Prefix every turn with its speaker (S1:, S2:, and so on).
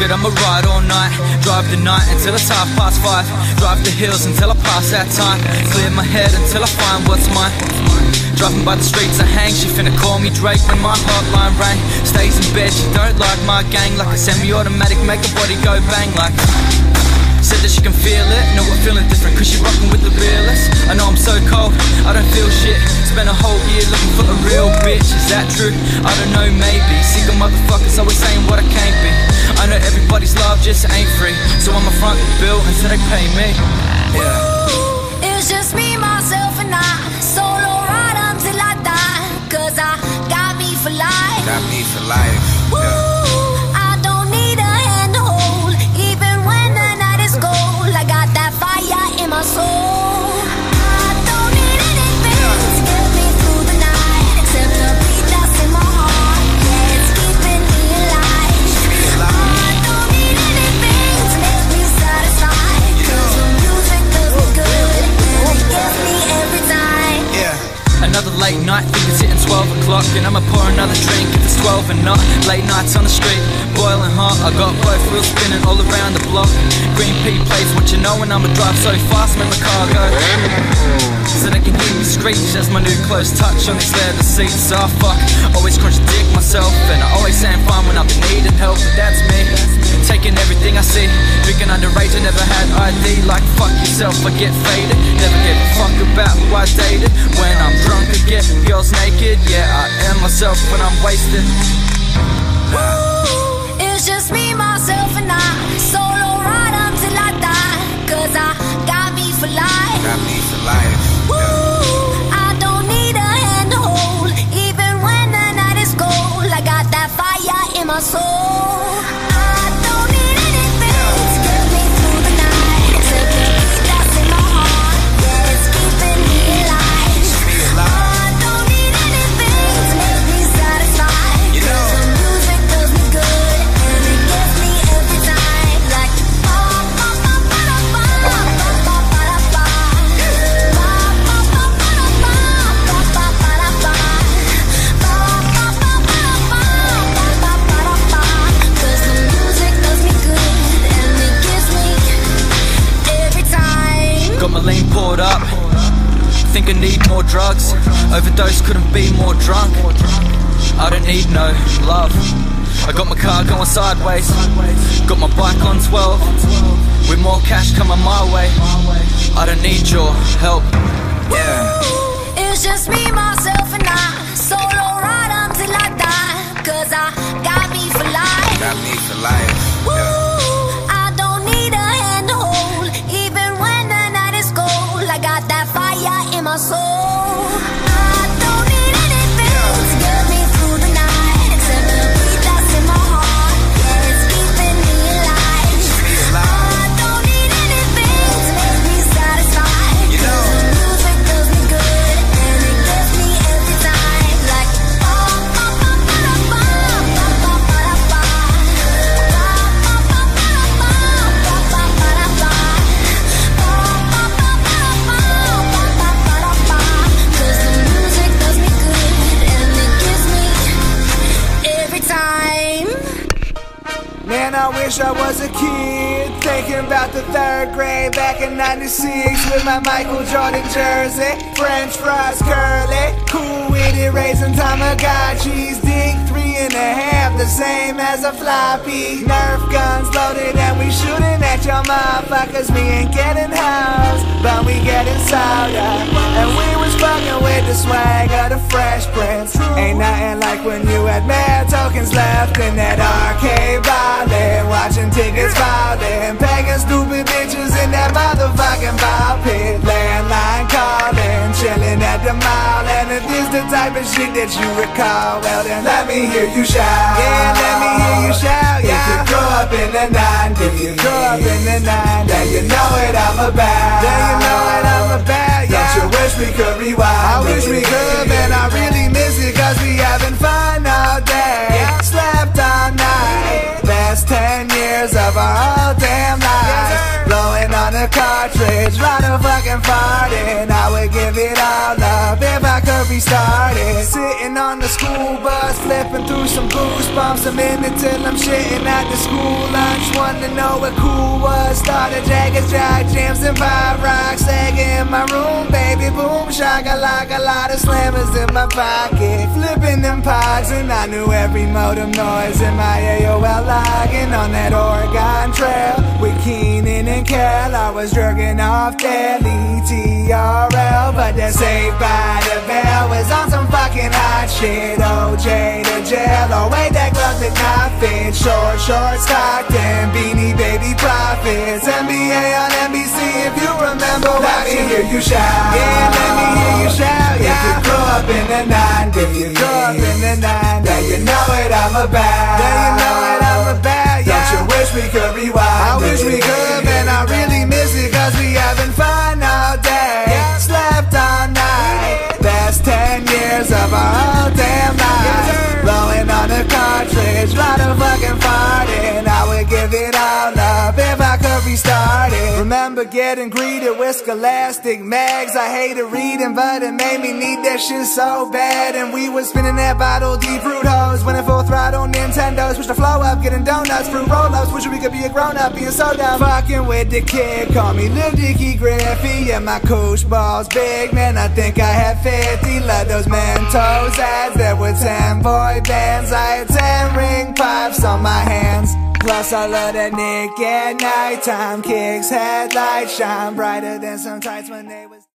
S1: it, I'ma ride all night. Drive the night until it's half past five. Drive the hills until I pass that time. Clear my head until I find what's mine. Driving by the streets I hang, she finna call me Drake when my hotline rang. Stays in bed, she don't like my gang, like a semi-automatic, make her body go bang like. Said that she can feel it, know we're feeling different Cause she rockin' with the realest I know I'm so cold, I don't feel shit Spent a whole year looking for a real bitch Is that true? I don't know, maybe of motherfuckers always saying what I can't be I know everybody's love just ain't free. So I'ma front the bill until they pay me.
S2: Yeah. It's just me, myself and I. Solo ride until I die. Cause I got me for life.
S3: Got me for life. Yeah.
S1: Late night, think it's hitting 12 o'clock And I'ma pour another drink if it's 12 and not. Late nights on the street, boiling hot I got both wheels spinning all around the block. Green pea plays what you know And I'ma drive so fast, make my car go. So they can hear me screech As my new clothes touch on these leather seats. Oh fuck, always contradict myself And I always say I'm fine when I've been needing help. But that's me, taking everything I see Drinking underage, never had ID Like fuck yourself, I get faded. Never gave a fuck about who I dated. When I'm drunk and get girls naked Yeah, I am myself when I'm wasted.
S2: It's just me, myself
S1: think I need more drugs. Overdose couldn't be more drunk. I don't need no love. I got my car going sideways. Got my bike on 12 With more cash coming my way. I don't need your help
S2: my soul
S4: wish I was a kid Thinking about the third grade back in 96 With my Michael Jordan jersey French fries curly Cool with it, raisin Tamagotchis Dick three and a half, the same as a floppy Nerf guns loaded and we shooting at your motherfuckers We ain't getting hoes, but we getting soda And we was fucking with the swag of the Fresh Prince Ain't nothing like when you had mad tokens left in that Tickets falling Pegging stupid bitches in that motherfucking ball pit. Landline calling Chilling at the mall. And if this the type of shit that you recall Well then let me hear you shout. Yeah, let me hear you shout yeah. If you grew up in the 90s If you grew up in the 90s Then you know what I'm about. Then you know what I'm about, yeah. Don't you wish we could rewind I wish we could, man, I really miss it Cause we having fun all day damn lives Blowing on a cartridge, right a fucking farting I would give it all up if I could restart it. Sitting on the school bus, flipping through some goosebumps. A minute till I'm shitting at the school lunch. Wanna know what cool was. Started jagged, jack jams and. Egg in my room, baby boom, shaka like a lot of slammers in my pocket. Flipping them pogs, and I knew every modem noise in my AOL login on that Oregon Trail with Keenan and Kel. I was jerking off daily TRL, but that Saved by the Bell was on some fucking hot shit. OJ to jail, oh wait, that glove did not fit. Short, short, Stockton, Beanie you shout. Yeah, let me hear you shout. Yeah, if you grew up in the 90s, you grew up in the 90s. Then you know what I'm about. Then you know Remember getting greeted with scholastic mags. I hated reading, but it made me need that shit so bad. And we was spinning that bottle deep fruit hose. Winning full throttle Nintendo. Switch the flow up, getting donuts, fruit roll ups. Wishing we could be a grown up, being so dumb. Fucking with the kid, call me Lil Dicky Griffey. And my coach balls big, man. I think I had 50. Love those Mentos ads. There were 10 boy bands. I had 10 Ring Pops on my hands. Plus I love that Nick at nighttime. Kicks, headlights shine brighter than some tights when they was